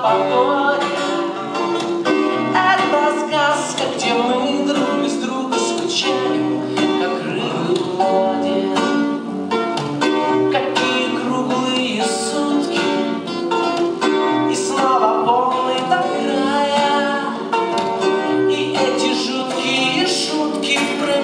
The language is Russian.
Эта сказка, где мы друг без друга скучаем, как рыбы в воде. Какие круглые сутки и снова полные края и эти жуткие шутки про